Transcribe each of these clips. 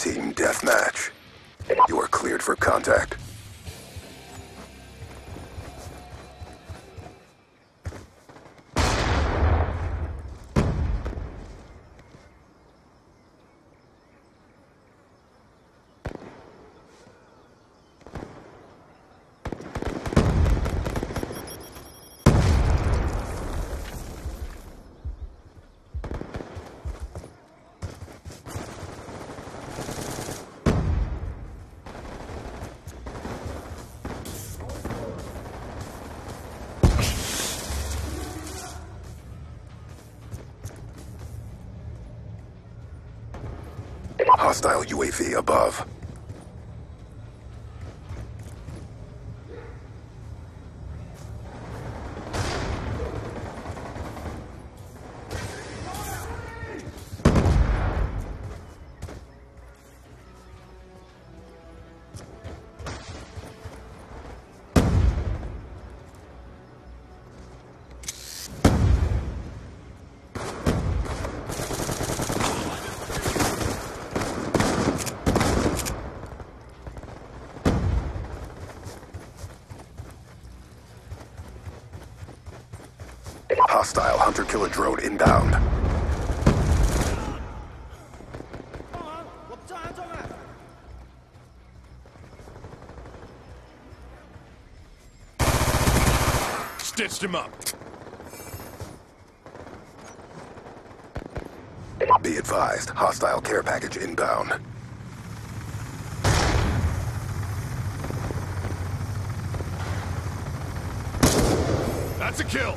Team Deathmatch. You are cleared for contact. Hostile UAV above. Hostile hunter-killer drone inbound. Stitched him up. Be advised, hostile care package inbound. That's a kill!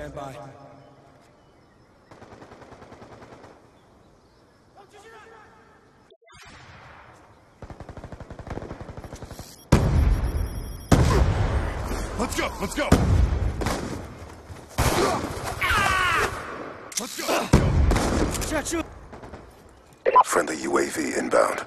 Stand by. Let's go. Let's go. Let's go. Let's go. Friendly UAV inbound.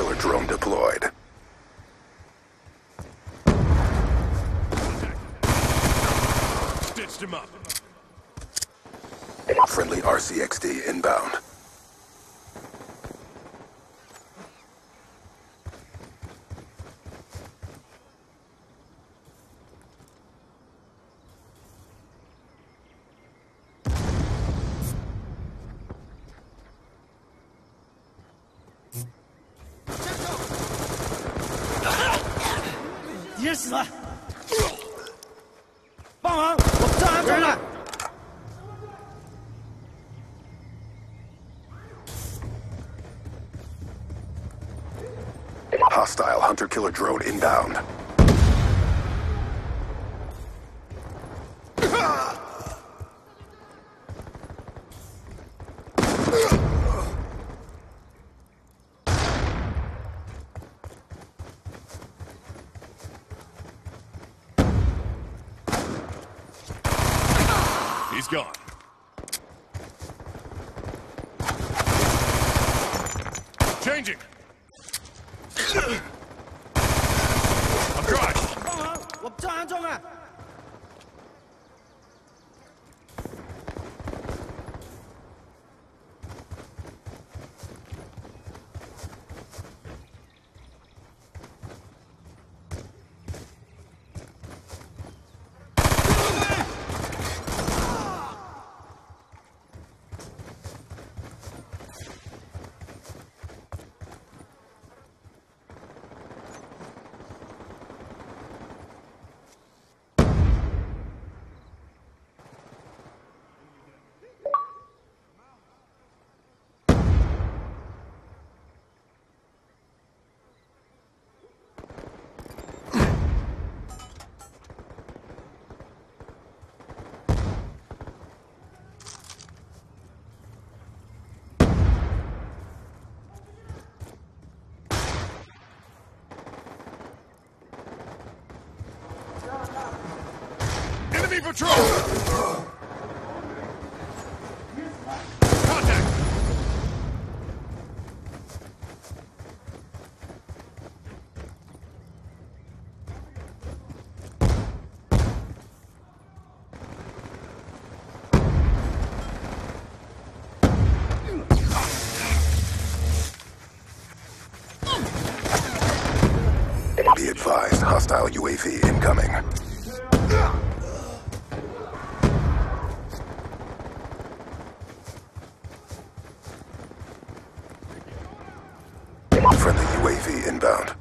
killer drone deployed. Stitched him up. Friendly RCXD inbound. 敌人死了，帮忙！我们正安装了。 Hostile hunter-killer drone inbound. Gone. Changing. I'm crushed. Enemy patrol. Advised, hostile UAV incoming. Friendly UAV inbound.